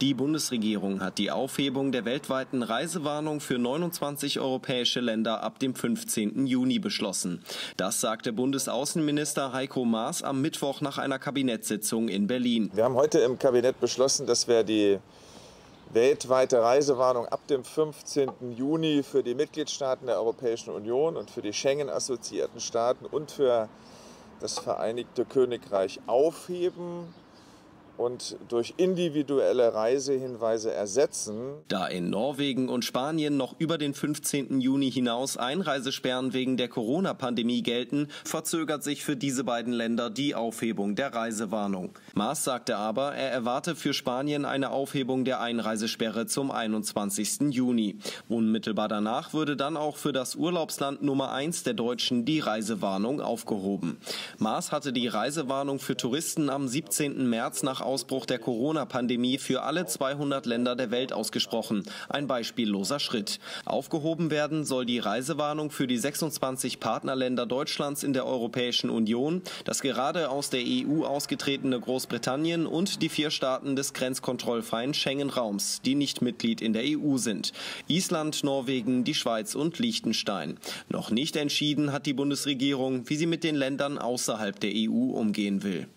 Die Bundesregierung hat die Aufhebung der weltweiten Reisewarnung für 29 europäische Länder ab dem 15. Juni beschlossen. Das sagte Bundesaußenminister Heiko Maas am Mittwoch nach einer Kabinettssitzung in Berlin. Wir haben heute im Kabinett beschlossen, dass wir die weltweite Reisewarnung ab dem 15. Juni für die Mitgliedstaaten der Europäischen Union und für die Schengen-assoziierten Staaten und für das Vereinigte Königreich aufheben und durch individuelle Reisehinweise ersetzen. Da in Norwegen und Spanien noch über den 15. Juni hinaus Einreisesperren wegen der Corona-Pandemie gelten, verzögert sich für diese beiden Länder die Aufhebung der Reisewarnung. Maas sagte aber, er erwarte für Spanien eine Aufhebung der Einreisesperre zum 21. Juni. Unmittelbar danach würde dann auch für das Urlaubsland Nummer 1 der Deutschen die Reisewarnung aufgehoben. Maas hatte die Reisewarnung für Touristen am 17. März nach Ausbruch der Corona-Pandemie für alle 200 Länder der Welt ausgesprochen. Ein beispielloser Schritt. Aufgehoben werden soll die Reisewarnung für die 26 Partnerländer Deutschlands in der Europäischen Union, das gerade aus der EU ausgetretene Großbritannien und die vier Staaten des grenzkontrollfreien Schengen-Raums, die nicht Mitglied in der EU sind. Island, Norwegen, die Schweiz und Liechtenstein. Noch nicht entschieden hat die Bundesregierung, wie sie mit den Ländern außerhalb der EU umgehen will.